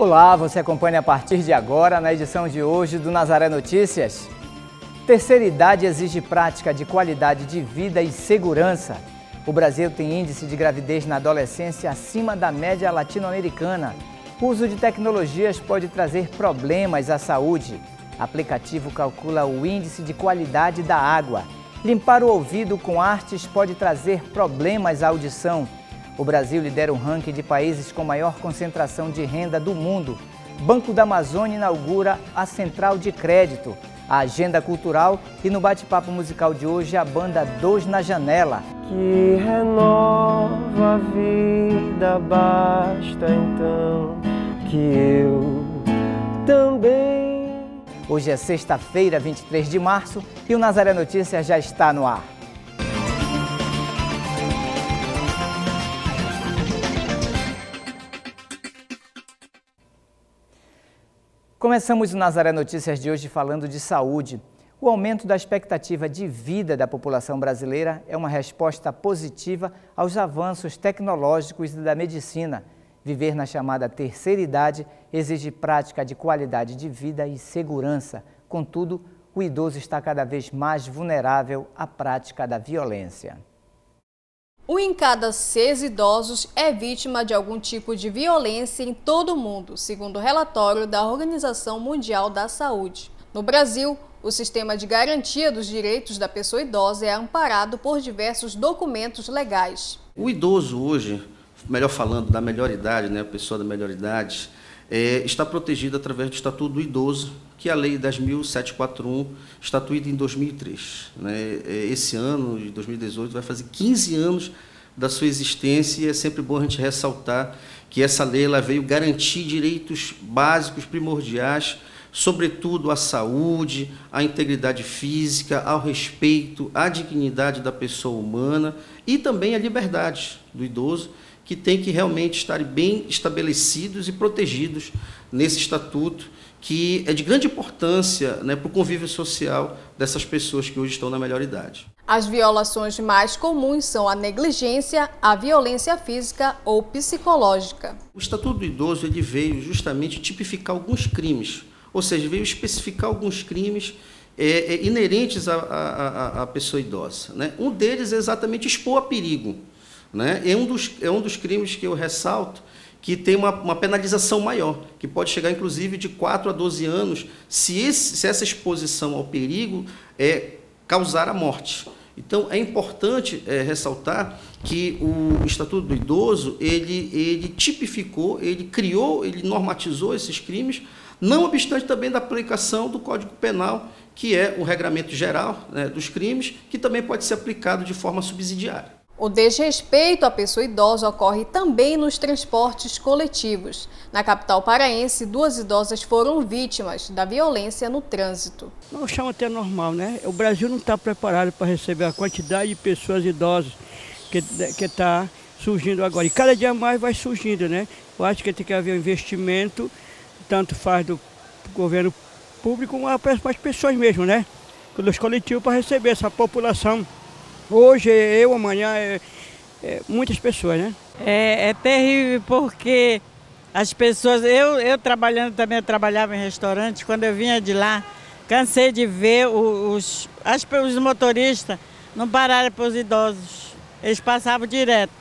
Olá, você acompanha a partir de agora na edição de hoje do Nazaré Notícias. Terceira idade exige prática de qualidade de vida e segurança. O Brasil tem índice de gravidez na adolescência acima da média latino-americana. O uso de tecnologias pode trazer problemas à saúde. Aplicativo calcula o índice de qualidade da água. Limpar o ouvido com artes pode trazer problemas à audição. O Brasil lidera o ranking de países com maior concentração de renda do mundo. Banco da Amazônia inaugura a Central de Crédito, a agenda cultural e no bate-papo musical de hoje a banda Dois na Janela. Que renova a vida, basta então que eu também. Hoje é sexta-feira, 23 de março e o Nazaré Notícias já está no ar. Começamos o Nazaré Notícias de hoje falando de saúde. O aumento da expectativa de vida da população brasileira é uma resposta positiva aos avanços tecnológicos e da medicina. Viver na chamada terceira idade exige prática de qualidade de vida e segurança. Contudo, o idoso está cada vez mais vulnerável à prática da violência. Um em cada seis idosos é vítima de algum tipo de violência em todo o mundo, segundo o relatório da Organização Mundial da Saúde. No Brasil, o sistema de garantia dos direitos da pessoa idosa é amparado por diversos documentos legais. O idoso hoje, melhor falando, da melhor idade, né, a pessoa da melhor idade, é, está protegido através do Estatuto do Idoso, que é a Lei 10.741, estatuída em 2003. Né? É, esse ano, de 2018, vai fazer 15 anos da sua existência e é sempre bom a gente ressaltar que essa lei ela veio garantir direitos básicos, primordiais, sobretudo à saúde, à integridade física, ao respeito, à dignidade da pessoa humana e também à liberdade do idoso, que tem que realmente estar bem estabelecidos e protegidos nesse estatuto que é de grande importância né, para o convívio social dessas pessoas que hoje estão na melhor idade. As violações mais comuns são a negligência, a violência física ou psicológica. O Estatuto do Idoso ele veio justamente tipificar alguns crimes, ou seja, veio especificar alguns crimes é, é, inerentes à, pessoa idosa. Né? Um deles é exatamente expor a perigo. Né? É, um dos, é um dos crimes que eu ressalto que tem uma, uma, penalização maior, que pode chegar inclusive de 4 a 12 anos, se, esse, se essa exposição ao perigo é causar a morte. Então é importante é, ressaltar que o Estatuto do Idoso ele, ele tipificou, ele criou, ele normatizou esses crimes, não obstante também da aplicação do Código Penal, que é o regramento geral né, dos crimes, que também pode ser aplicado de forma subsidiária. O desrespeito à pessoa idosa ocorre também nos transportes coletivos. Na capital paraense, duas idosas foram vítimas da violência no trânsito. Não chama até normal, né? O Brasil não está preparado para receber a quantidade de pessoas idosas que está surgindo agora. E cada dia mais vai surgindo, né? Eu acho que tem que haver um investimento, tanto faz do governo público, como para as pessoas mesmo, né? Dos coletivos para receber essa população Hoje, eu, amanhã, é, é, muitas pessoas, né? É, é, terrível porque as pessoas, eu, eu trabalhando também, eu trabalhava em restaurante, quando eu vinha de lá, cansei de ver os, as, os motoristas não pararem para os idosos, eles passavam direto.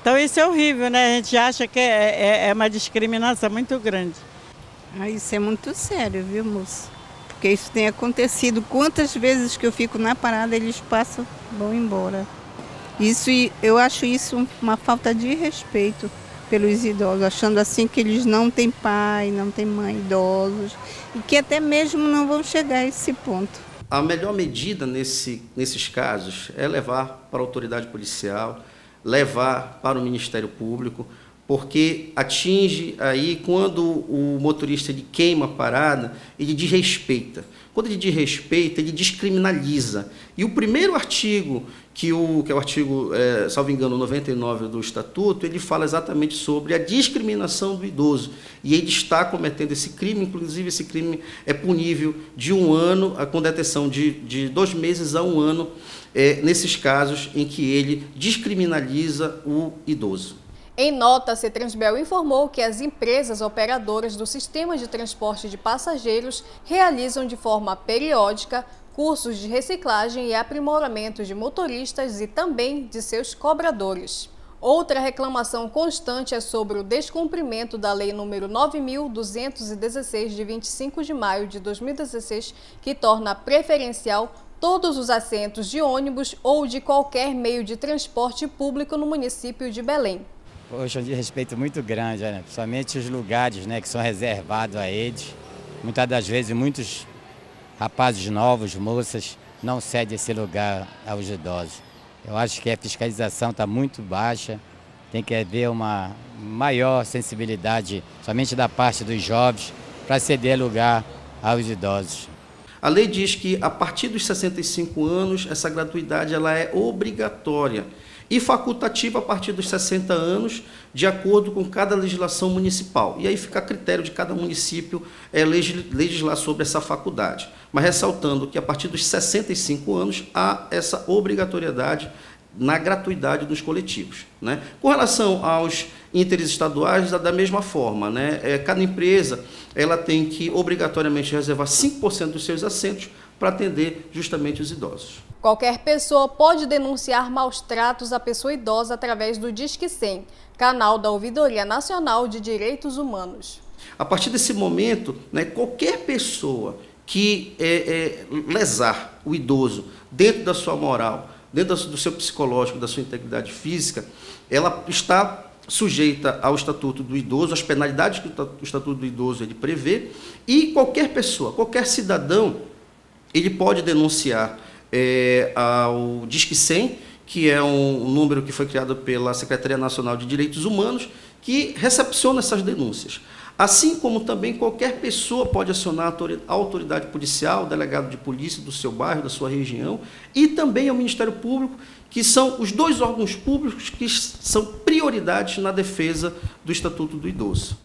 Então isso é horrível, né? A gente acha que é, é, é uma discriminação muito grande. Ah, isso é muito sério, viu, moço? Porque isso tem acontecido. Quantas vezes que eu fico na parada, eles passam, vão embora. Isso eu acho isso uma falta de respeito pelos idosos, achando assim que eles não têm pai, não têm mãe idosos e que até mesmo não vão chegar a esse ponto. A melhor medida nesse, nesses casos é levar para a autoridade policial, levar para o Ministério Público, porque atinge aí quando o motorista ele queima a parada, ele desrespeita. Quando ele desrespeita, ele descriminaliza. E o primeiro artigo, que, o, que é o artigo, é, salvo engano, 99 do Estatuto, ele fala exatamente sobre a discriminação do idoso. E ele está cometendo esse crime, inclusive esse crime é punível de um ano, com detenção de, de dois meses a um ano, é, nesses casos em que ele descriminaliza o idoso. Em nota, a Cetransbel informou que as empresas operadoras do sistema de transporte de passageiros realizam de forma periódica cursos de reciclagem e aprimoramento de motoristas e também de seus cobradores. Outra reclamação constante é sobre o descumprimento da Lei nº 9.216, de 25 de maio de 2016, que torna preferencial todos os assentos de ônibus ou de qualquer meio de transporte público no município de Belém. É um respeito muito grande, né? principalmente os lugares né, que são reservados a eles. Muitas das vezes, muitos rapazes novos, moças, não cedem esse lugar aos idosos. Eu acho que a fiscalização está muito baixa, tem que haver uma maior sensibilidade, somente da parte dos jovens, para ceder lugar aos idosos. A lei diz que a partir dos 65 anos essa gratuidade ela é obrigatória e facultativa a partir dos 60 anos, de acordo com cada legislação municipal. E aí fica a critério de cada município é, legislar sobre essa faculdade. Mas ressaltando que a partir dos 65 anos há essa obrigatoriedade na gratuidade dos coletivos. Né? Com relação aos interestaduais, da mesma forma. Né? É, cada empresa ela tem que obrigatoriamente reservar 5% dos seus assentos para atender justamente os idosos. Qualquer pessoa pode denunciar maus tratos à pessoa idosa através do Disque 100, canal da Ouvidoria Nacional de Direitos Humanos. A partir desse momento, né, qualquer pessoa que é, é, lesar o idoso dentro da sua moral, dentro do seu psicológico, da sua integridade física, ela está sujeita ao Estatuto do Idoso, às penalidades que o Estatuto do Idoso ele prevê, e qualquer pessoa, qualquer cidadão, ele pode denunciar é, ao Disque 100, que é um número que foi criado pela Secretaria Nacional de Direitos Humanos, que recepciona essas denúncias. Assim como também qualquer pessoa pode acionar a autoridade policial, o delegado de polícia do seu bairro, da sua região, e também ao Ministério Público, que são os dois órgãos públicos que são prioridades na defesa do Estatuto do Idoso.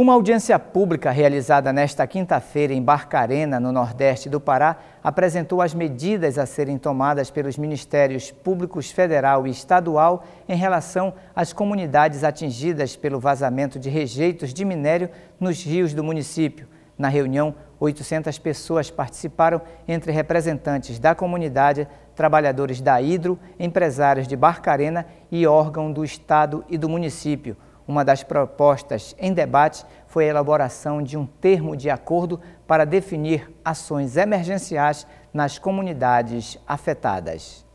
Uma audiência pública realizada nesta quinta-feira em Barcarena, no nordeste do Pará, apresentou as medidas a serem tomadas pelos Ministérios Públicos Federal e Estadual em relação às comunidades atingidas pelo vazamento de rejeitos de minério nos rios do município. Na reunião, 800 pessoas participaram, entre representantes da comunidade, trabalhadores da Hidro, empresários de Barcarena e órgão do Estado e do município. Uma das propostas em debate foi a elaboração de um termo de acordo para definir ações emergenciais nas comunidades afetadas.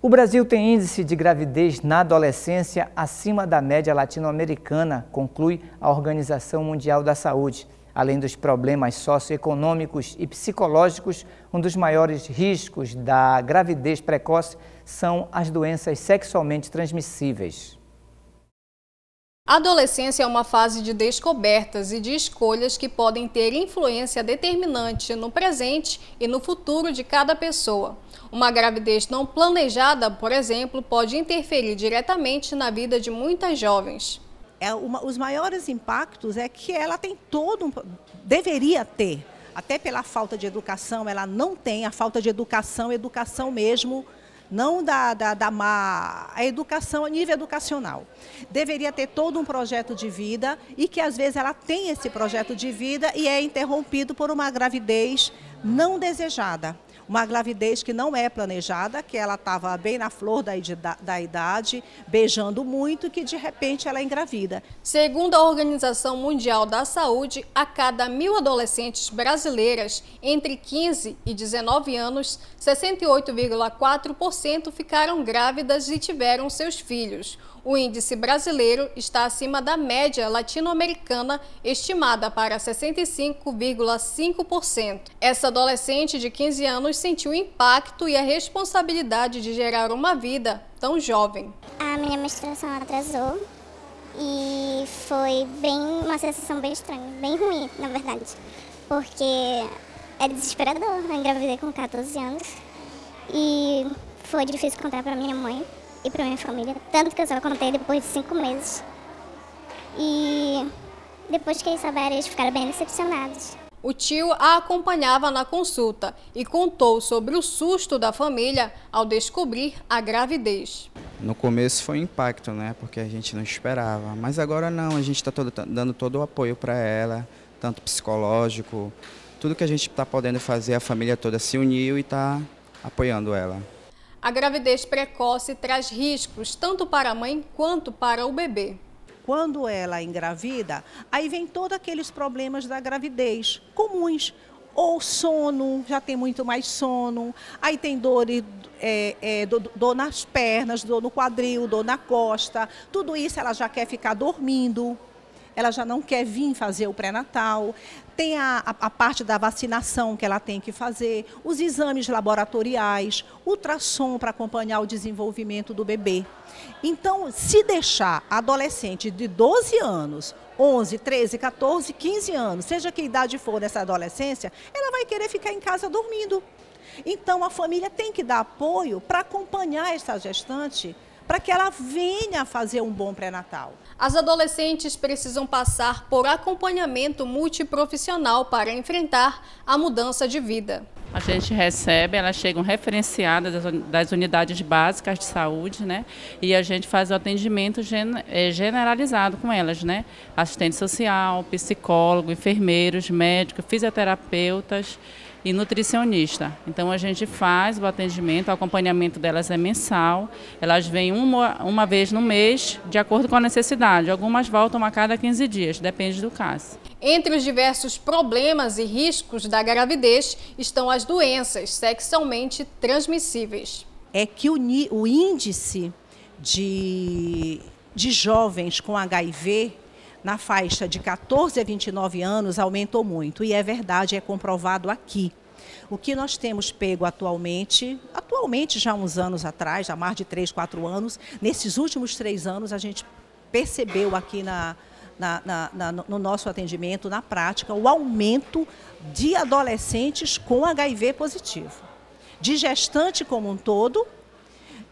O Brasil tem índice de gravidez na adolescência acima da média latino-americana, conclui a Organização Mundial da Saúde. Além dos problemas socioeconômicos e psicológicos, um dos maiores riscos da gravidez precoce são as doenças sexualmente transmissíveis. A adolescência é uma fase de descobertas e de escolhas que podem ter influência determinante no presente e no futuro de cada pessoa. Uma gravidez não planejada, por exemplo, pode interferir diretamente na vida de muitas jovens. É uma, os maiores impactos é que ela tem todo um, deveria ter, até pela falta de educação, ela não tem a falta de educação, educação mesmo não da, da, da má, a educação a nível educacional. Deveria ter todo um projeto de vida e que às vezes ela tem esse projeto de vida e é interrompido por uma gravidez não desejada uma gravidez que não é planejada, que ela estava bem na flor da, da idade, beijando muito, que de repente ela é engravida. Segundo a Organização Mundial da Saúde, a cada mil adolescentes brasileiras entre 15 e 19 anos, 68,4% ficaram grávidas e tiveram seus filhos. O índice brasileiro está acima da média latino-americana, estimada para 65,5%. Essa adolescente de 15 anos sentiu o impacto e a responsabilidade de gerar uma vida tão jovem. A minha menstruação atrasou e foi bem uma sensação bem estranha, bem ruim, na verdade, porque é desesperador. Eu engravidei com 14 anos e foi difícil contar para minha mãe e para minha família. Tanto que eu só contei depois de cinco meses. E depois que eles souberam, eles ficaram bem decepcionados. O tio a acompanhava na consulta e contou sobre o susto da família ao descobrir a gravidez. No começo foi um impacto, né? Porque a gente não esperava. Mas agora não, a gente está dando todo o apoio para ela, tanto psicológico, tudo que a gente está podendo fazer, a família toda se uniu e está apoiando ela. A gravidez precoce traz riscos tanto para a mãe quanto para o bebê. Quando ela engravida, aí vem todos aqueles problemas da gravidez comuns. Ou sono, já tem muito mais sono, aí tem dor, é, é, dor, dor nas pernas, dor no quadril, dor na costa, tudo isso ela já quer ficar dormindo ela já não quer vir fazer o pré-natal. Tem a, a, a, parte da vacinação que ela tem que fazer, os exames laboratoriais, ultrassom para acompanhar o desenvolvimento do bebê. Então, se deixar adolescente de 12 anos, 11, 13, 14, 15 anos, seja que idade for nessa adolescência, ela vai querer ficar em casa dormindo. Então, a família tem que dar apoio para acompanhar essa gestante para que ela venha fazer um bom pré-natal. As adolescentes precisam passar por acompanhamento multiprofissional para enfrentar a mudança de vida. A gente recebe, elas chegam referenciadas das unidades básicas de saúde, né? E a gente faz o atendimento eh, generalizado com elas, né? Assistente social, psicólogo, enfermeiros, médicos, fisioterapeutas e nutricionista. Então a gente faz o atendimento, o acompanhamento delas é mensal. Elas vêm uma, uma vez no mês, de acordo com a necessidade. Algumas voltam a cada 15 dias, depende do caso. Entre os diversos problemas e riscos da gravidez estão as doenças sexualmente transmissíveis. É que o, o índice de, de jovens com HIV na faixa de 14 a 29 anos aumentou muito. E é verdade, é comprovado aqui. O que nós temos pego atualmente, atualmente já uns anos atrás, já mais de 3, 4 anos, nesses últimos três anos a gente percebeu aqui na, na, na, na, no nosso atendimento, na prática, o aumento de adolescentes com HIV positivo. De gestante como um todo,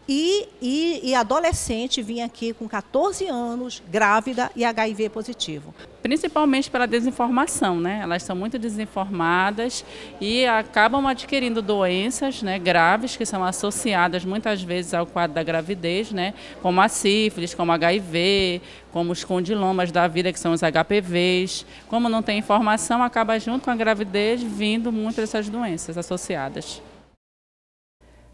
e, e, e, adolescente vinha aqui com 14 anos, grávida e HIV positivo. Principalmente pela desinformação, né? Elas são muito desinformadas e acabam adquirindo doenças né, graves que são associadas muitas vezes ao quadro da gravidez, né? Como a sífilis, como HIV, como os condilomas da vida, que são os HPVs. Como não tem informação, acaba junto com a gravidez vindo muitas dessas doenças associadas.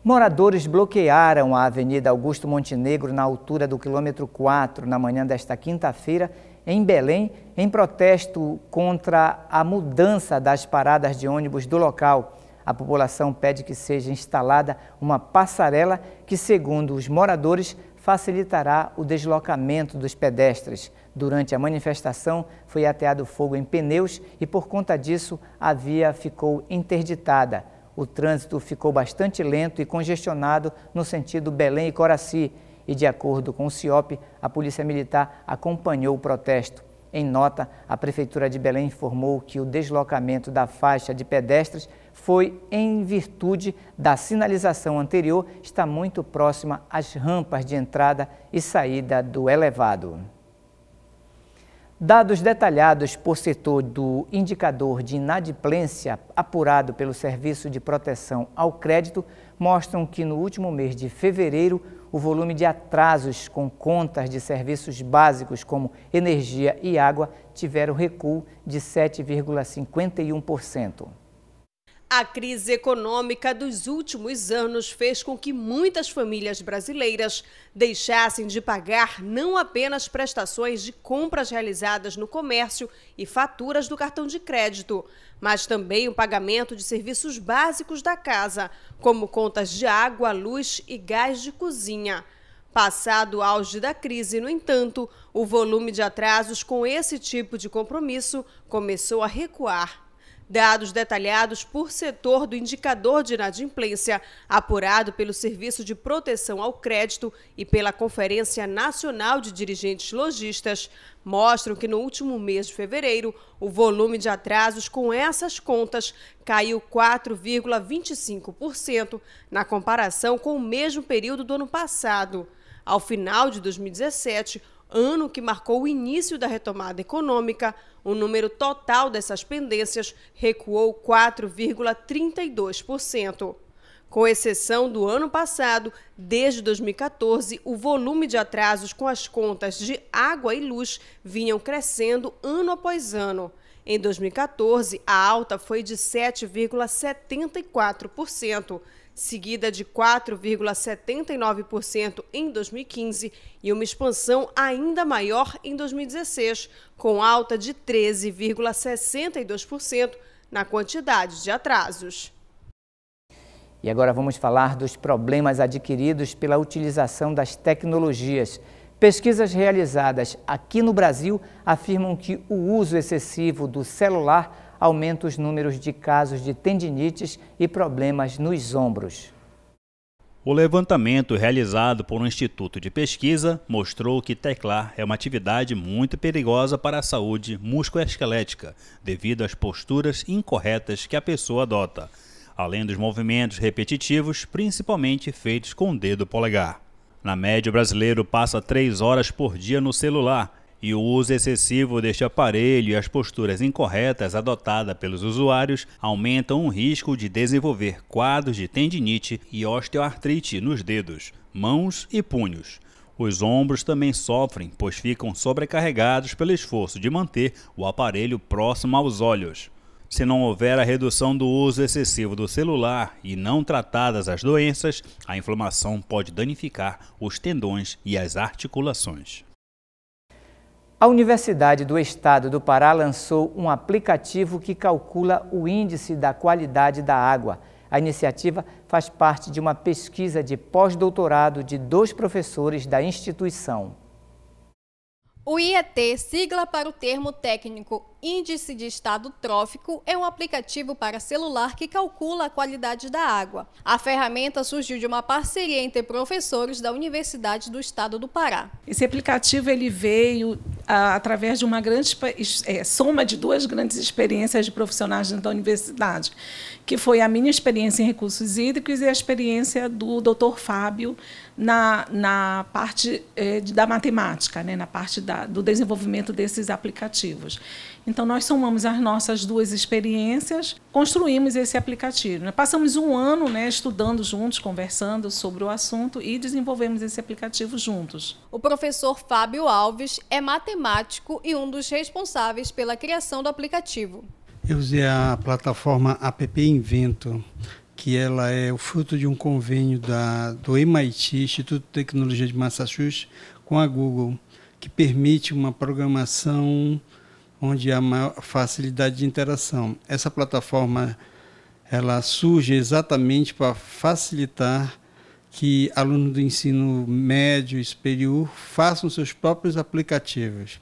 Moradores bloquearam a Avenida Augusto Montenegro na altura do quilômetro 4 na manhã desta quinta-feira em Belém, em protesto contra a mudança das paradas de ônibus do local. A população pede que seja instalada uma passarela que, segundo os moradores, facilitará o deslocamento dos pedestres. Durante a manifestação, foi ateado fogo em pneus e, por conta disso, a via ficou interditada o trânsito ficou bastante lento e congestionado no sentido Belém e Coraci. E, de acordo com o CIOP, a Polícia Militar acompanhou o protesto. Em nota, a Prefeitura de Belém informou que o deslocamento da faixa de pedestres foi em virtude da sinalização anterior, está muito próxima às rampas de entrada e saída do elevado. Dados detalhados por setor do indicador de inadimplência apurado pelo Serviço de Proteção ao Crédito mostram que no último mês de fevereiro o volume de atrasos com contas de serviços básicos como energia e água tiveram recuo de 7,51%. A crise econômica dos últimos anos fez com que muitas famílias brasileiras deixassem de pagar não apenas prestações de compras realizadas no comércio e faturas do cartão de crédito, mas também o pagamento de serviços básicos da casa, como contas de água, luz e gás de cozinha. Passado o auge da crise, no entanto, o volume de atrasos com esse tipo de compromisso começou a recuar. Dados detalhados por setor do indicador de inadimplência, apurado pelo Serviço de Proteção ao Crédito e pela Conferência Nacional de Dirigentes Logistas, mostram que no último mês de fevereiro, o volume de atrasos com essas contas caiu 4,25% na comparação com o mesmo período do ano passado. Ao final de 2017, ano que marcou o início da retomada econômica, o número total dessas pendências recuou 4,32%. Com exceção do ano passado, desde 2014, o volume de atrasos com as contas de água e luz vinham crescendo ano após ano. Em 2014, a alta foi de 7,74%, seguida de 4,79% em 2015 e uma expansão ainda maior em 2016, com alta de 13,62% na quantidade de atrasos. E agora vamos falar dos problemas adquiridos pela utilização das tecnologias. Pesquisas realizadas aqui no Brasil afirmam que o uso excessivo do celular aumenta os números de casos de tendinites e problemas nos ombros. O levantamento realizado por um instituto de pesquisa mostrou que teclar é uma atividade muito perigosa para a saúde musculoesquelética, devido às posturas incorretas que a pessoa adota além dos movimentos repetitivos, principalmente feitos com o dedo polegar. Na média, o brasileiro passa três horas por dia no celular e o uso excessivo deste aparelho e as posturas incorretas adotadas pelos usuários aumentam o risco de desenvolver quadros de tendinite e osteoartrite nos dedos, mãos e punhos. Os ombros também sofrem, pois ficam sobrecarregados pelo esforço de manter o aparelho próximo aos olhos. Se não houver a redução do uso excessivo do celular e não tratadas as doenças, a inflamação pode danificar os tendões e as articulações. A Universidade do Estado do Pará lançou um aplicativo que calcula o índice da qualidade da água. A iniciativa faz parte de uma pesquisa de pós-doutorado de dois professores da instituição. O IET, sigla para o termo técnico Índice de Estado Trófico, é um aplicativo para celular que calcula a qualidade da água. A ferramenta surgiu de uma parceria entre professores da Universidade do Estado do Pará. Esse aplicativo ele veio ah, através de uma grande é, soma de duas grandes experiências de profissionais da universidade, que foi a minha experiência em recursos hídricos e a experiência do Dr. Fábio na, na parte é, da matemática, né, na parte da, do desenvolvimento desses aplicativos. Então, nós somamos as nossas duas experiências, construímos esse aplicativo. Né? Passamos um ano né, estudando juntos, conversando sobre o assunto e desenvolvemos esse aplicativo juntos. O professor Fábio Alves é matemático e um dos responsáveis pela criação do aplicativo. Eu usei a plataforma App Invento, que ela é o fruto de um convênio da, do MIT, Instituto de Tecnologia de Massachusetts, com a Google, que permite uma programação onde há maior facilidade de interação. Essa plataforma ela surge exatamente para facilitar que alunos do ensino médio e superior façam seus próprios aplicativos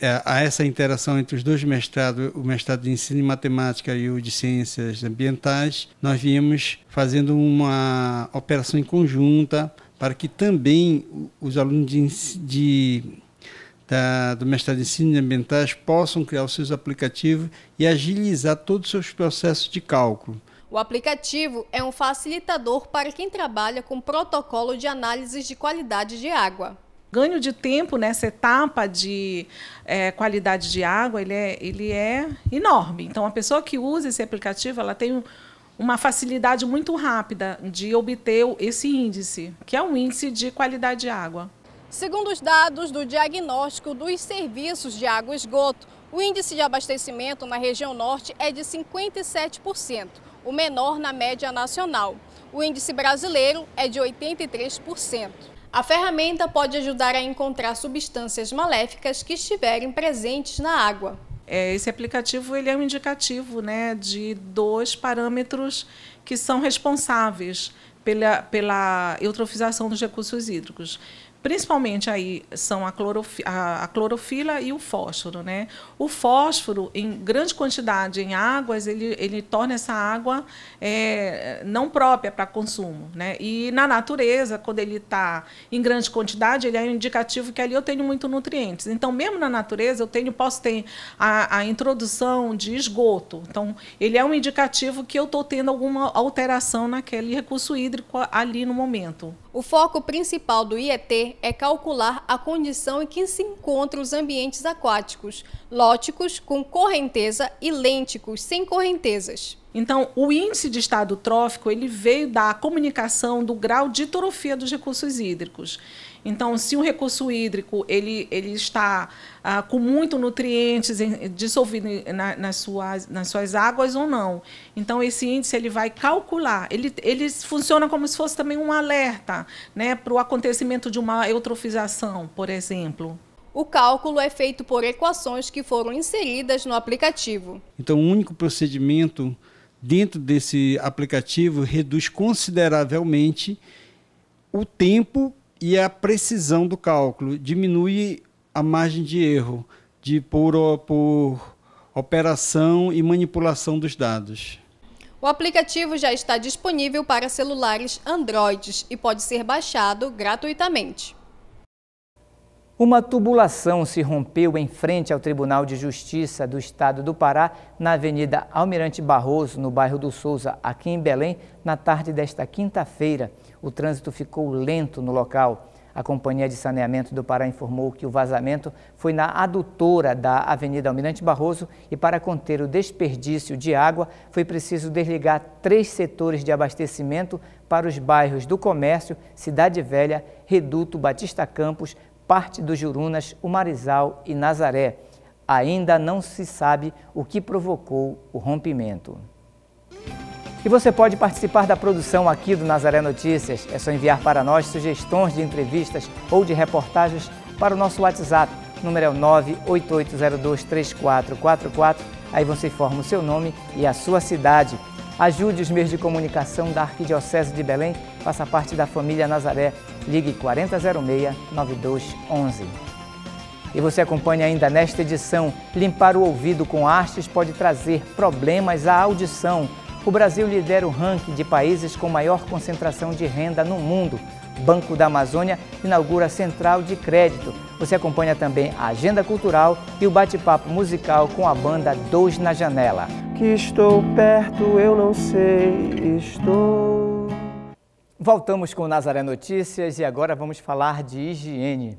é, a essa interação entre os dois mestrados, o mestrado de ensino em matemática e o de ciências ambientais, nós viemos fazendo uma operação em conjunta para que também os alunos de, de da, do mestrado de ensino ambientais possam criar os seus aplicativos e agilizar todos os seus processos de cálculo. O aplicativo é um facilitador para quem trabalha com protocolo de análise de qualidade de água ganho de tempo nessa etapa de é, qualidade de água ele é, ele é enorme. Então, a pessoa que usa esse aplicativo ela tem uma facilidade muito rápida de obter esse índice, que é um índice de qualidade de água. Segundo os dados do diagnóstico dos serviços de água e esgoto, o índice de abastecimento na região norte é de 57%, o menor na média nacional. O índice brasileiro é de 83%. A ferramenta pode ajudar a encontrar substâncias maléficas que estiverem presentes na água. É, esse aplicativo ele é um indicativo né, de dois parâmetros que são responsáveis pela, pela eutrofização dos recursos hídricos. Principalmente aí são a clorofila, a, a clorofila e o fósforo. Né? O fósforo, em grande quantidade em águas, ele, ele torna essa água é, não própria para consumo. Né? E na natureza, quando ele está em grande quantidade, ele é um indicativo que ali eu tenho muito nutrientes. Então, mesmo na natureza, eu tenho, posso ter a, a introdução de esgoto. Então, ele é um indicativo que eu estou tendo alguma alteração naquele recurso hídrico ali no momento. O foco principal do IET é calcular a condição em que se encontram os ambientes aquáticos, lóticos com correnteza e lênticos sem correntezas. Então, o índice de estado trófico ele veio da comunicação do grau de trofia dos recursos hídricos. Então, se o recurso hídrico ele, ele está ah, com muito nutrientes em, dissolvido na, nas, suas, nas suas águas ou não. Então, esse índice ele vai calcular. Ele, ele funciona como se fosse também um alerta né, para o acontecimento de uma eutrofização, por exemplo. O cálculo é feito por equações que foram inseridas no aplicativo. Então, o único procedimento dentro desse aplicativo reduz consideravelmente o tempo e a precisão do cálculo, diminui a margem de erro de por, por operação e manipulação dos dados. O aplicativo já está disponível para celulares Androids e pode ser baixado gratuitamente. Uma tubulação se rompeu em frente ao Tribunal de Justiça do Estado do Pará, na Avenida Almirante Barroso, no bairro do Souza, aqui em Belém, na tarde desta quinta-feira. O trânsito ficou lento no local. A Companhia de Saneamento do Pará informou que o vazamento foi na adutora da Avenida Almirante Barroso e para conter o desperdício de água foi preciso desligar três setores de abastecimento para os bairros do Comércio, Cidade Velha, Reduto, Batista Campos, parte dos Jurunas, o Marizal e Nazaré. Ainda não se sabe o que provocou o rompimento. E você pode participar da produção aqui do Nazaré Notícias. É só enviar para nós sugestões de entrevistas ou de reportagens para o nosso WhatsApp. O número é o 988023444. Aí você informa o seu nome e a sua cidade. Ajude os meios de comunicação da Arquidiocese de Belém. Faça parte da família Nazaré. Ligue 4006-9211. E você acompanha ainda nesta edição. Limpar o ouvido com hastes pode trazer problemas à audição. O Brasil lidera o ranking de países com maior concentração de renda no mundo. Banco da Amazônia inaugura central de crédito. Você acompanha também a agenda cultural e o bate-papo musical com a banda Dois na Janela. Que estou perto, eu não sei, estou. Voltamos com o Nazaré Notícias e agora vamos falar de higiene.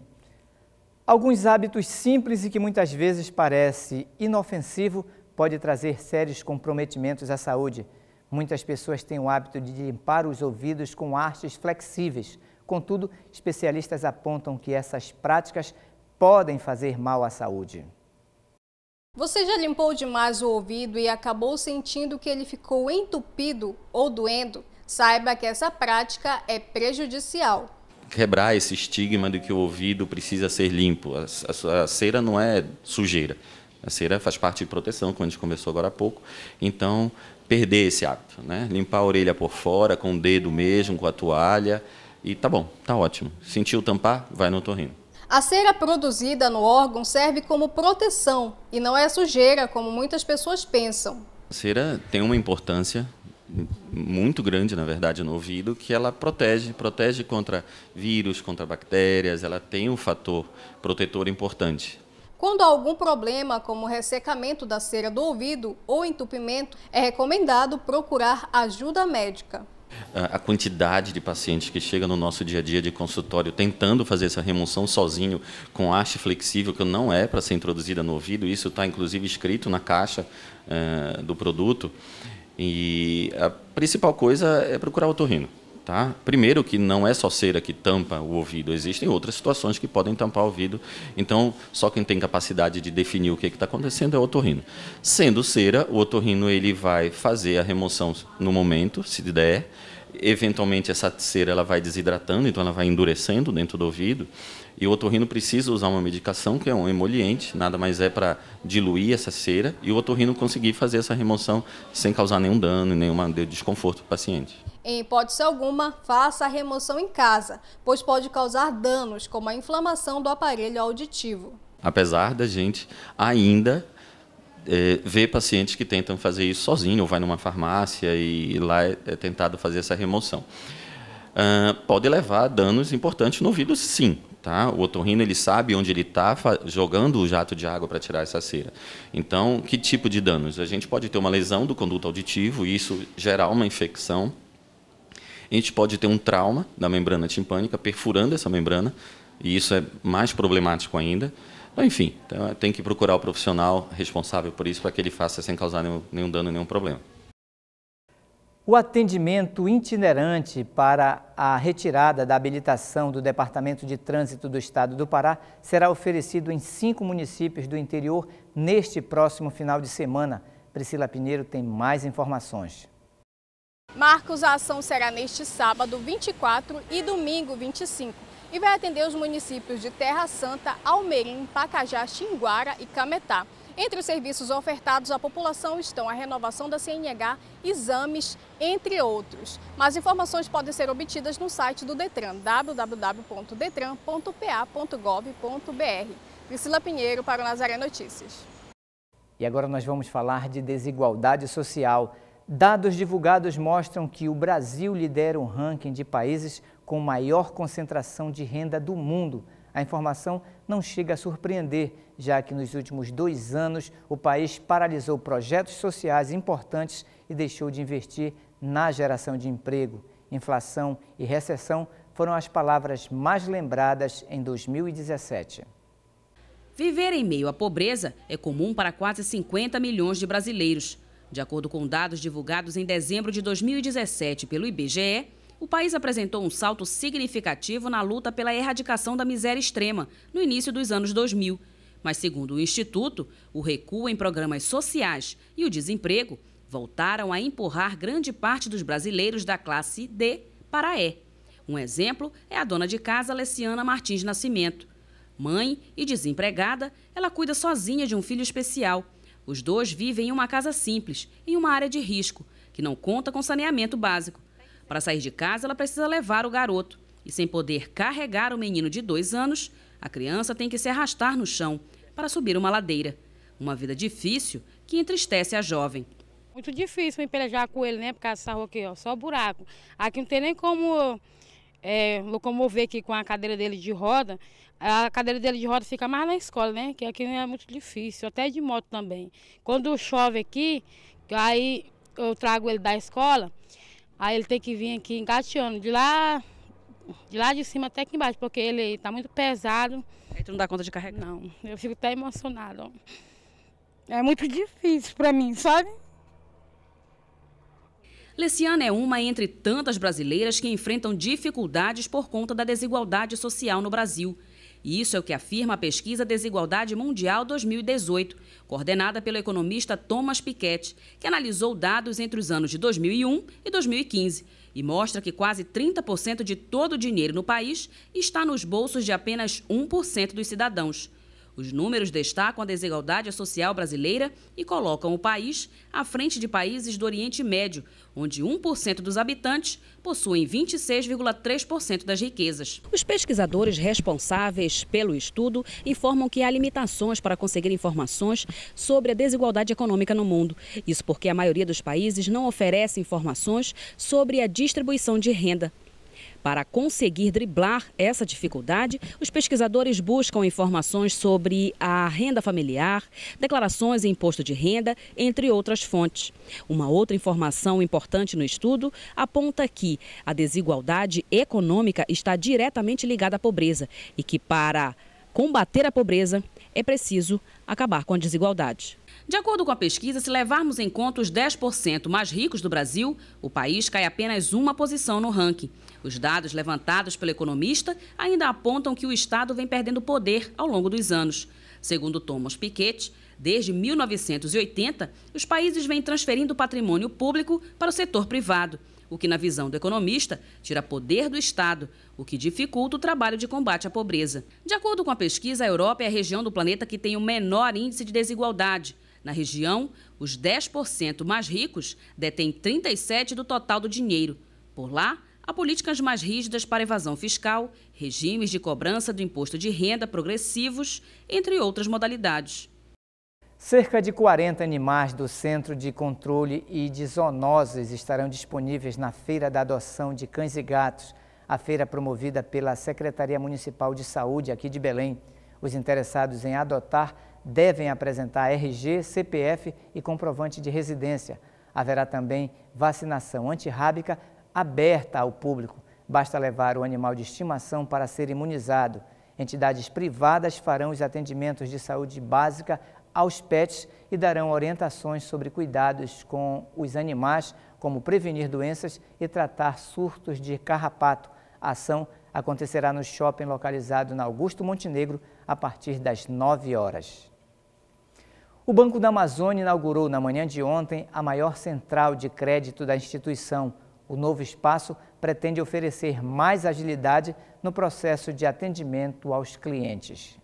Alguns hábitos simples e que muitas vezes parece inofensivo pode trazer sérios comprometimentos à saúde. Muitas pessoas têm o hábito de limpar os ouvidos com hastes flexíveis. Contudo, especialistas apontam que essas práticas podem fazer mal à saúde. Você já limpou demais o ouvido e acabou sentindo que ele ficou entupido ou doendo? Saiba que essa prática é prejudicial. Quebrar esse estigma de que o ouvido precisa ser limpo. A, a, a cera não é sujeira. A cera faz parte de proteção, como a gente conversou agora há pouco. Então, perder esse hábito, né? Limpar a orelha por fora, com o dedo mesmo, com a toalha. E tá bom, tá ótimo. Sentiu tampar? Vai no torrino. A cera produzida no órgão serve como proteção e não é sujeira, como muitas pessoas pensam. A cera tem uma importância muito grande, na verdade, no ouvido, que ela protege, protege contra vírus, contra bactérias, ela tem um fator protetor importante. Quando há algum problema, como ressecamento da cera do ouvido ou entupimento, é recomendado procurar ajuda médica. A quantidade de pacientes que chega no nosso dia a dia de consultório tentando fazer essa remoção sozinho com haste flexível, que não é para ser introduzida no ouvido, isso está inclusive escrito na caixa uh, do produto. E a principal coisa é procurar o otorrino. Tá? Primeiro que não é só cera que tampa o ouvido, existem outras situações que podem tampar o ouvido. Então, só quem tem capacidade de definir o que está acontecendo é o otorrino. Sendo cera, o otorrino ele vai fazer a remoção no momento, se der. Eventualmente essa cera ela vai desidratando, então ela vai endurecendo dentro do ouvido. E o otorrino precisa usar uma medicação que é um emoliente, nada mais é para diluir essa cera e o otorrino conseguir fazer essa remoção sem causar nenhum dano, nenhum desconforto para o paciente. Em hipótese alguma, faça a remoção em casa, pois pode causar danos, como a inflamação do aparelho auditivo. Apesar da gente ainda é, pacientes que tentam fazer isso sozinho, ou vai numa farmácia e lá é, é tentado fazer essa remoção. Uh, pode levar danos importantes no ouvido, sim. Tá? O otorrino ele sabe onde ele está jogando o jato de água para tirar essa cera. Então, que tipo de danos? A gente pode ter uma lesão do conduto auditivo e isso gerar uma infecção a gente pode ter um trauma da membrana timpânica, perfurando essa membrana, e isso é mais problemático ainda. Então, enfim, então, tem que procurar o profissional responsável por isso para que ele faça sem causar nenhum, nenhum dano, nenhum problema. O atendimento itinerante para a retirada da habilitação do Departamento de Trânsito do Estado do Pará será oferecido em cinco municípios do interior neste próximo final de semana. Priscila Pinheiro tem mais informações. Marcos, a ação será neste sábado 24 e domingo 25 e vai atender os municípios de Terra Santa, Almerim, Pacajá, Xinguara e Cametá. Entre os serviços ofertados à população estão a renovação da CNH, exames, entre outros. Mais informações podem ser obtidas no site do Detran, www.detran.pa.gov.br. Priscila Pinheiro para o Nazaré Notícias. E agora nós vamos falar de desigualdade social. Dados divulgados mostram que o Brasil lidera um ranking de países com maior concentração de renda do mundo. A informação não chega a surpreender, já que nos últimos dois anos o país paralisou projetos sociais importantes e deixou de investir na geração de emprego. Inflação e recessão foram as palavras mais lembradas em 2017. Viver em meio à pobreza é comum para quase 50 milhões de brasileiros. De acordo com dados divulgados em dezembro de 2017 pelo IBGE, o país apresentou um salto significativo na luta pela erradicação da miséria extrema no início dos anos 2000. Mas, segundo o Instituto, o recuo em programas sociais e o desemprego voltaram a empurrar grande parte dos brasileiros da classe D para E. Um exemplo é a dona de casa Alessiana Martins Nascimento. Mãe e desempregada, ela cuida sozinha de um filho especial. Os dois vivem em uma casa simples, em uma área de risco, que não conta com saneamento básico. Para sair de casa, ela precisa levar o garoto. E sem poder carregar o menino de dois anos, a criança tem que se arrastar no chão para subir uma ladeira. Uma vida difícil que entristece a jovem. Muito difícil me pelejar com ele, né? Por causa dessa rua aqui, ó, só buraco. Aqui não tem nem como é, locomover aqui com a cadeira dele de roda. A cadeira dele de roda fica mais na escola, né? Que aqui é muito difícil, até de moto também. Quando chove aqui, aí eu trago ele da escola, Aí ele tem que vir aqui engateando de lá, de lá de cima até aqui embaixo, porque ele está muito pesado. Aí tu não dá conta de carregar? Não, eu fico até emocionada. É muito difícil para mim, sabe? Leciana é uma entre tantas brasileiras que enfrentam dificuldades por conta da desigualdade social no Brasil. E isso é o que afirma a pesquisa Desigualdade Mundial 2018, coordenada pelo economista Thomas Piketty, que analisou dados entre os anos de 2001 e 2015 e mostra que quase 30% de todo o dinheiro no país está nos bolsos de apenas 1% dos cidadãos. Os números destacam a desigualdade social brasileira e colocam o país à frente de países do Oriente Médio, onde 1% dos habitantes possuem 26,3% das riquezas. Os pesquisadores responsáveis pelo estudo informam que há limitações para conseguir informações sobre a desigualdade econômica no mundo. Isso porque a maioria dos países não oferece informações sobre a distribuição de renda. Para conseguir driblar essa dificuldade, os pesquisadores buscam informações sobre a renda familiar, declarações e imposto de renda, entre outras fontes. Uma outra informação importante no estudo aponta que a desigualdade econômica está diretamente ligada à pobreza e que, para combater a pobreza, é preciso acabar com a desigualdade. De acordo com a pesquisa, se levarmos em conta os 10% mais ricos do Brasil, o país cai apenas uma posição no ranking. Os dados levantados pelo economista ainda apontam que o Estado vem perdendo poder ao longo dos anos. Segundo Thomas Piketty, desde 1980, os países vêm transferindo patrimônio público para o setor privado, o que, na visão do economista, tira poder do Estado, o que dificulta o trabalho de combate à pobreza. De acordo com a pesquisa, a Europa é a região do planeta que tem o menor índice de desigualdade. Na região, os 10% mais ricos detêm 37% do total do dinheiro. Por lá, há políticas mais rígidas para evasão fiscal, regimes de cobrança do imposto de renda progressivos, entre outras modalidades. Cerca de 40 animais do Centro de Controle e de Zoonoses estarão disponíveis na Feira da Adoção de Cães e Gatos, a feira promovida pela Secretaria Municipal de Saúde aqui de Belém. Os interessados em adotar devem apresentar RG, CPF e comprovante de residência. Haverá também vacinação antirrábica aberta ao público. Basta levar o animal de estimação para ser imunizado. Entidades privadas farão os atendimentos de saúde básica aos pets e darão orientações sobre cuidados com os animais, como prevenir doenças e tratar surtos de carrapato. A ação acontecerá no shopping localizado na Augusto Montenegro a partir das 9 horas. O Banco da Amazônia inaugurou na manhã de ontem a maior central de crédito da instituição. O novo espaço pretende oferecer mais agilidade no processo de atendimento aos clientes.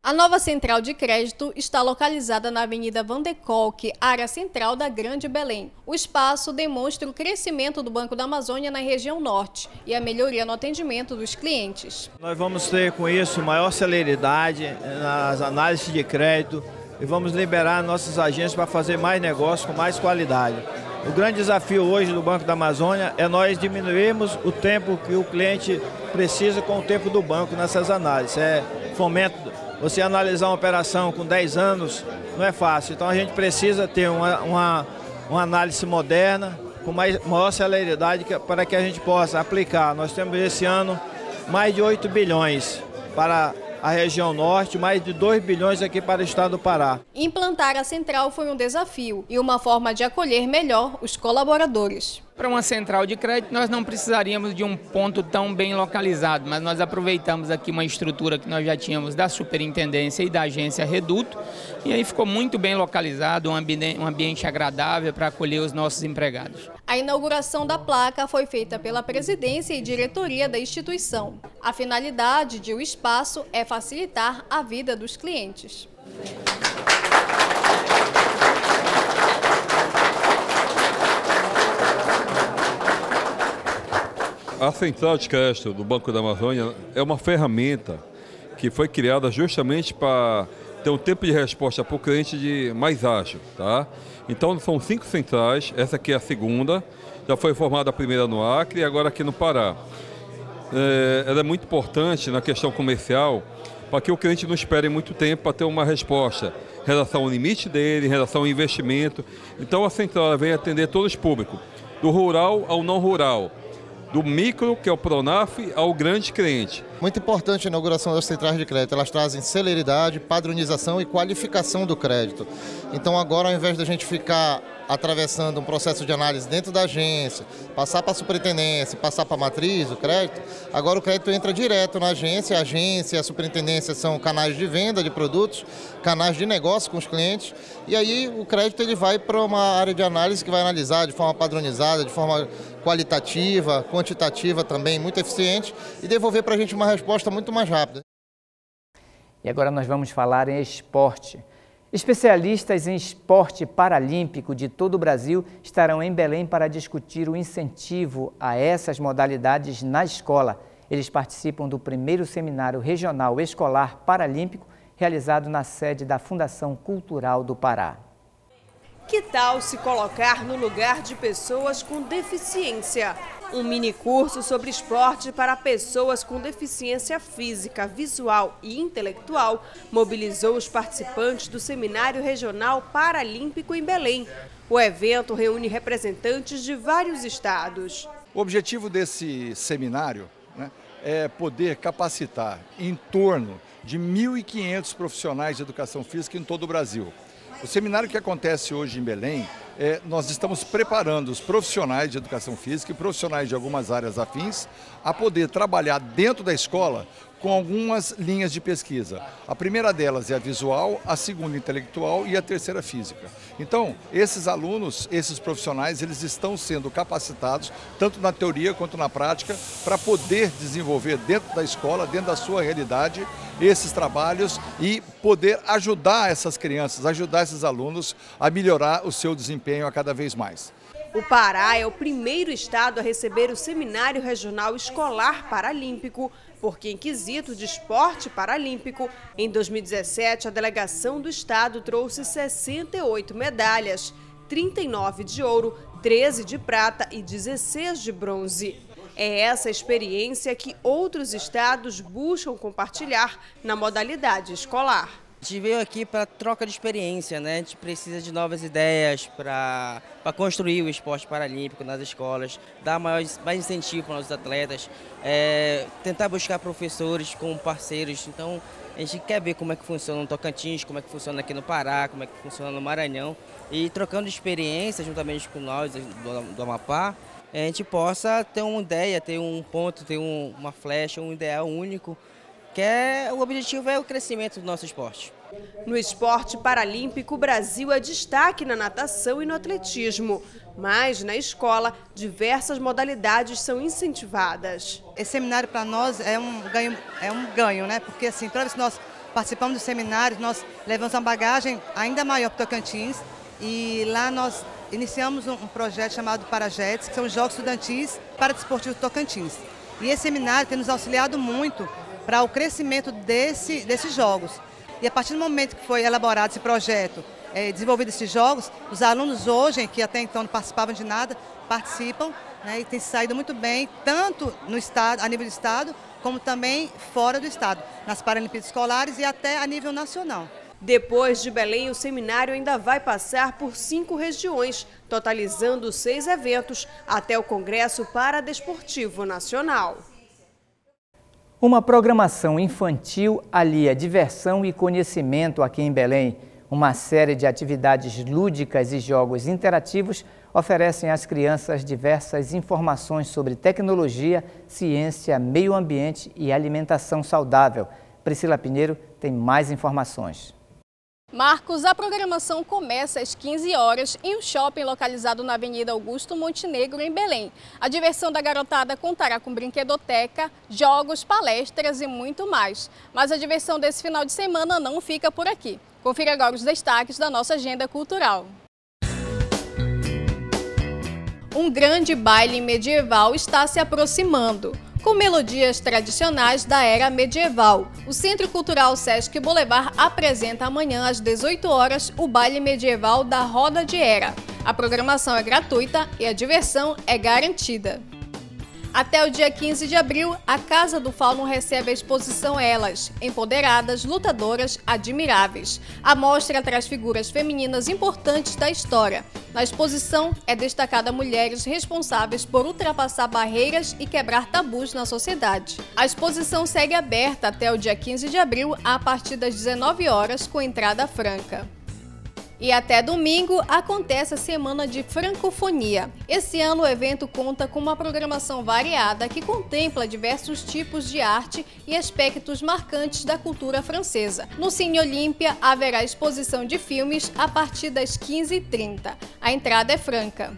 A nova central de crédito está localizada na Avenida Van de Kolk, área central da Grande Belém. O espaço demonstra o crescimento do Banco da Amazônia na região norte e a melhoria no atendimento dos clientes. Nós vamos ter com isso maior celeridade nas análises de crédito e vamos liberar nossas agências para fazer mais negócio com mais qualidade. O grande desafio hoje do Banco da Amazônia é nós diminuirmos o tempo que o cliente precisa com o tempo do banco nessas análises. É fomento você analisar uma operação com 10 anos não é fácil. Então a gente precisa ter uma, uma, uma análise moderna, com mais, maior celeridade que, para que a gente possa aplicar. Nós temos esse ano mais de 8 bilhões para a região norte, mais de 2 bilhões aqui para o estado do Pará. Implantar a central foi um desafio e uma forma de acolher melhor os colaboradores. Para uma central de crédito, nós não precisaríamos de um ponto tão bem localizado, mas nós aproveitamos aqui uma estrutura que nós já tínhamos da superintendência e da agência Reduto, e aí ficou muito bem localizado, um ambiente, agradável para acolher os nossos empregados. A inauguração da placa foi feita pela presidência e diretoria da instituição. A finalidade de o espaço é facilitar a vida dos clientes. A central de crédito do Banco da Amazônia é uma ferramenta que foi criada justamente para ter um tempo de resposta para o cliente de mais ágil, tá? Então são cinco centrais, essa aqui é a segunda, já foi formada a primeira no Acre e agora aqui no Pará. É, ela é muito importante na questão comercial para que o cliente não espere muito tempo para ter uma resposta em relação ao limite dele, em relação ao investimento. Então a central vem atender todos os públicos, do rural ao não rural do micro, que é o Pronaf, ao grande cliente. Muito importante a inauguração das centrais de crédito. Elas trazem celeridade, padronização e qualificação do crédito. Então agora, ao invés da gente ficar atravessando um processo de análise dentro da agência, passar para a superintendência, passar para a matriz, o crédito, agora o crédito entra direto na agência, a agência e a superintendência são canais de venda de produtos, canais de negócio com os clientes, e aí o crédito ele vai para uma área de análise que vai analisar de forma padronizada, de forma qualitativa, quantitativa também, muito eficiente, e devolver para a gente uma resposta muito mais rápida. E agora nós vamos falar em esporte. Especialistas em esporte paralímpico de todo o Brasil estarão em Belém para discutir o incentivo a essas modalidades na escola. Eles participam do primeiro seminário regional escolar paralímpico realizado na sede da Fundação Cultural do Pará. Que tal se colocar no lugar de pessoas com deficiência? Um mini curso sobre esporte para pessoas com deficiência física, visual e intelectual mobilizou os participantes do Seminário Regional Paralímpico em Belém. O evento reúne representantes de vários estados. O objetivo desse seminário né, é poder capacitar em torno de 1.500 profissionais de educação física em todo o Brasil. O seminário que acontece hoje em Belém, é, nós estamos preparando os profissionais de educação física e profissionais de algumas áreas afins a poder trabalhar dentro da escola com algumas linhas de pesquisa. A primeira delas é a visual, a segunda intelectual e a terceira física. Então, esses alunos, esses profissionais, eles estão sendo capacitados, tanto na teoria quanto na prática, para poder desenvolver dentro da escola, dentro da sua realidade, esses trabalhos e poder ajudar essas crianças, ajudar esses alunos a melhorar o seu desempenho a cada vez mais. O Pará é o primeiro estado a receber o Seminário Regional Escolar Paralímpico, porque em quesito de esporte paralímpico, em 2017 a delegação do estado trouxe 68 medalhas, 39 de ouro, 13 de prata e 16 de bronze. É essa experiência que outros estados buscam compartilhar na modalidade escolar. A gente veio aqui para troca de experiência, né? A gente precisa de novas ideias para construir o esporte paralímpico nas escolas, dar mais, mais incentivo para os atletas, é, tentar buscar professores como parceiros. Então, a gente quer ver como é que funciona no Tocantins, como é que funciona aqui no Pará, como é que funciona no Maranhão. E trocando experiência juntamente com nós do, do Amapá, a gente possa ter uma ideia, ter um ponto, ter um, uma flecha, um ideal único que é, o objetivo é o crescimento do nosso esporte. No esporte paralímpico, o Brasil é destaque na natação e no atletismo. Mas, na escola, diversas modalidades são incentivadas. Esse seminário, para nós, é um ganho, é um ganho, né? Porque, assim, toda vez que nós participamos dos seminários, nós levamos uma bagagem ainda maior para o Tocantins. E lá nós iniciamos um projeto chamado Parajets, que são os Jogos Estudantis para Desportivo Tocantins. E esse seminário tem nos auxiliado muito para o crescimento desse, desses jogos. E a partir do momento que foi elaborado esse projeto, é, desenvolvido esses jogos, os alunos hoje, que até então não participavam de nada, participam né, e têm saído muito bem, tanto no estado, a nível do estado, como também fora do estado, nas Paralimpíadas Escolares e até a nível nacional. Depois de Belém, o seminário ainda vai passar por cinco regiões, totalizando seis eventos até o Congresso Paradesportivo Nacional. Uma programação infantil alia diversão e conhecimento aqui em Belém. Uma série de atividades lúdicas e jogos interativos oferecem às crianças diversas informações sobre tecnologia, ciência, meio ambiente e alimentação saudável. Priscila Pinheiro tem mais informações. Marcos, a programação começa às 15 horas em um shopping localizado na Avenida Augusto Montenegro, em Belém. A diversão da garotada contará com brinquedoteca, jogos, palestras e muito mais. Mas a diversão desse final de semana não fica por aqui. Confira agora os destaques da nossa agenda cultural. Um grande baile medieval está se aproximando com melodias tradicionais da era medieval. O Centro Cultural Sesc Boulevard apresenta amanhã às 18 horas o baile medieval da Roda de Era. A programação é gratuita e a diversão é garantida. Até o dia 15 de abril, a Casa do Fauno recebe a exposição Elas, Empoderadas, Lutadoras, Admiráveis. A mostra traz figuras femininas importantes da história. Na exposição é destacada mulheres responsáveis por ultrapassar barreiras e quebrar tabus na sociedade. A exposição segue aberta até o dia 15 de abril, a partir das 19 horas, com entrada franca. E até domingo acontece a Semana de Francofonia. Esse ano o evento conta com uma programação variada que contempla diversos tipos de arte e aspectos marcantes da cultura francesa. No Cine Olímpia haverá exposição de filmes a partir das 15h30. A entrada é franca.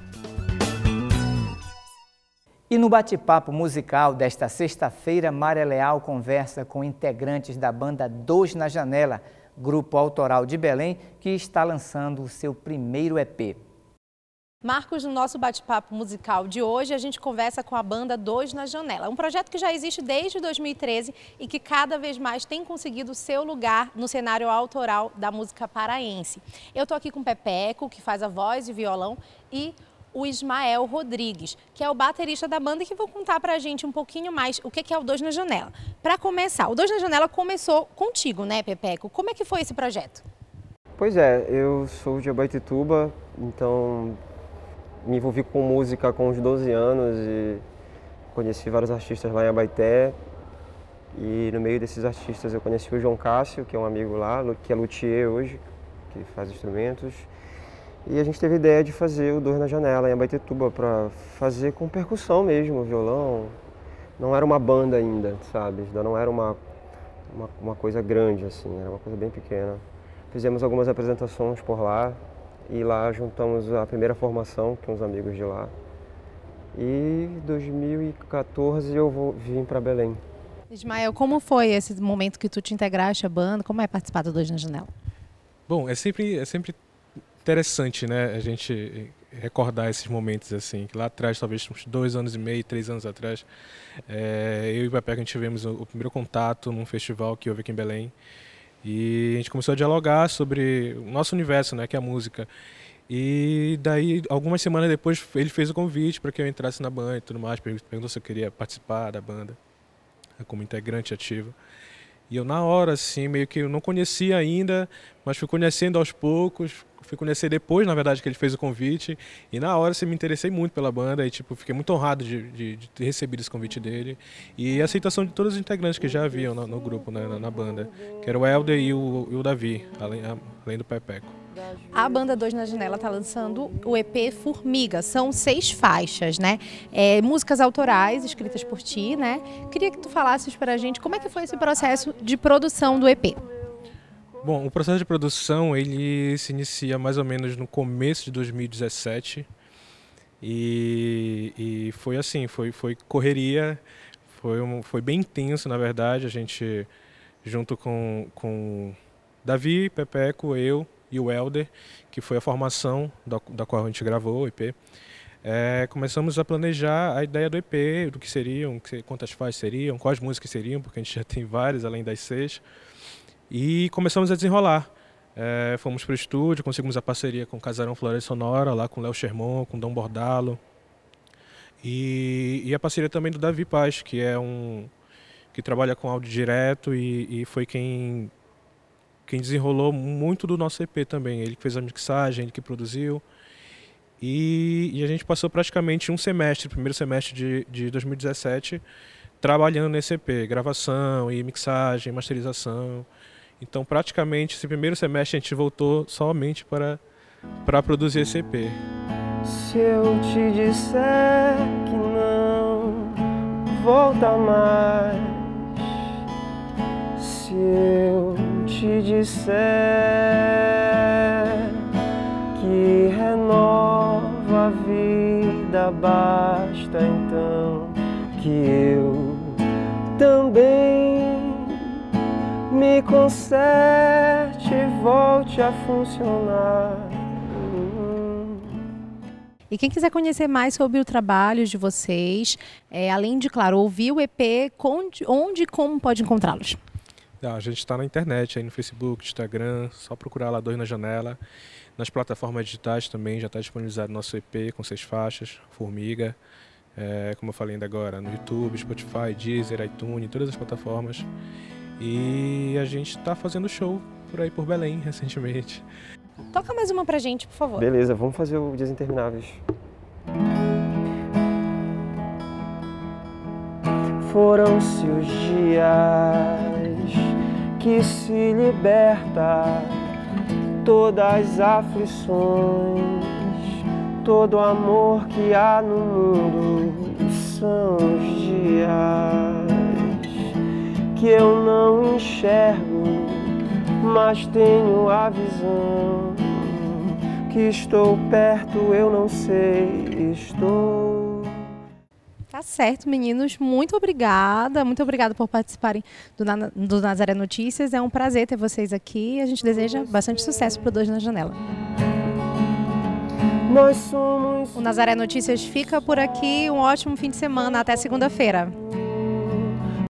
E no bate-papo musical desta sexta-feira, Maria Leal conversa com integrantes da banda Dois na Janela grupo autoral de Belém, que está lançando o seu primeiro EP. Marcos, no nosso bate-papo musical de hoje, a gente conversa com a banda Dois na Janela. Um projeto que já existe desde 2013 e que cada vez mais tem conseguido seu lugar no cenário autoral da música paraense. Eu estou aqui com Pepeco, que faz a voz e violão, e o Ismael Rodrigues, que é o baterista da banda que vou contar pra gente um pouquinho mais o que é o Dois na Janela. Para começar, o Dois na Janela começou contigo, né, Pepeco? Como é que foi esse projeto? Pois é, eu sou de Abaitetuba, então me envolvi com música com uns 12 anos e conheci vários artistas lá em Abaité. E no meio desses artistas eu conheci o João Cássio, que é um amigo lá, que é luthier hoje, que faz instrumentos. E a gente teve a ideia de fazer o Dor na Janela em Abaitetuba para fazer com percussão mesmo, violão. Não era uma banda ainda, sabe? Ainda não era uma, uma, uma, coisa grande, assim, era uma coisa bem pequena. Fizemos algumas apresentações por lá e lá juntamos a primeira formação com uns amigos de lá. E em 2014 eu vou, vim para Belém. Ismael, como foi esse momento que tu te integraste à banda? Como é participar do Dois na Janela? Bom, é sempre, é sempre interessante, né? A gente recordar esses momentos assim, que lá atrás, talvez uns dois anos e meio, três anos atrás, é, eu e o Pepe a gente tivemos o, o, primeiro contato num festival que houve aqui em Belém e a gente começou a dialogar sobre o nosso universo, né, que é a música. E daí, algumas semanas depois, ele fez o convite para que eu entrasse na banda e tudo mais, perguntou se eu queria participar da banda como integrante ativo. E eu na hora, assim, meio que eu não conhecia ainda, mas fui conhecendo aos poucos, fui conhecer depois, na verdade, que ele fez o convite. E na hora, assim, me interessei muito pela banda e, tipo, fiquei muito honrado de, de, de ter recebido esse convite dele. E a aceitação de todos os integrantes que já haviam no, no grupo, né, na, na, banda, que era o Helder e o, e o Davi, além, além do Pepeco. A banda 2 na Janela está lançando o EP Formiga. São seis faixas, né? É, músicas autorais escritas por ti, né? Queria que tu falasses para a gente como é que foi esse processo de produção do EP. Bom, o processo de produção ele se inicia mais ou menos no começo de 2017 e, e foi assim, foi, foi correria, foi, um, foi bem intenso na verdade. A gente junto com, com Davi, Pepeco, eu e o Elder, que foi a formação da, da qual a gente gravou o EP. É, começamos a planejar a ideia do EP, do que seriam, quantas faixas seriam, quais músicas seriam, porque a gente já tem várias além das seis. E começamos a desenrolar. É, fomos para o estúdio, conseguimos a parceria com o Casarão Floresta Sonora, lá com Léo Sherman, com Dom Bordalo. E, e, a parceria também do Davi Paz, que é um que trabalha com áudio direto e, e foi quem quem desenrolou muito do nosso EP também. Ele que fez a mixagem, ele que produziu. E, e, a gente passou praticamente um semestre, primeiro semestre de, de 2017, trabalhando nesse EP, gravação e mixagem, masterização. Então, praticamente, esse primeiro semestre a gente voltou somente para, para produzir esse EP. Se eu te disser que não volta mais, se eu te disser que renova a vida, basta então que eu também me conserte e volte a funcionar. E quem quiser conhecer mais sobre o trabalho de vocês, é, além de, claro, ouvir o EP, onde e como pode encontrá-los? Ah, a gente está na internet, aí no Facebook, Instagram, só procurar lá Dois na Janela. Nas plataformas digitais também já está disponibilizado nosso EP com seis faixas, Formiga, é, como eu falei ainda agora, no YouTube, Spotify, Deezer, iTunes, todas as plataformas. E a gente está fazendo show por aí por Belém recentemente. Toca mais uma pra gente, por favor. Beleza, vamos fazer o Dias Intermináveis. Foram-se os dias que se liberta todas as aflições, todo amor que há no mundo são os dias que eu não enxergo, mas tenho a visão que estou perto, eu não sei, estou. Tá certo, meninos. Muito obrigada. Muito obrigada por participarem do, Na do Nazaré Notícias. É um prazer ter vocês aqui. A gente deseja bastante sucesso para o Dois na Janela. Nós somos. O Nazaré Notícias fica por aqui. Um ótimo fim de semana. Até segunda-feira.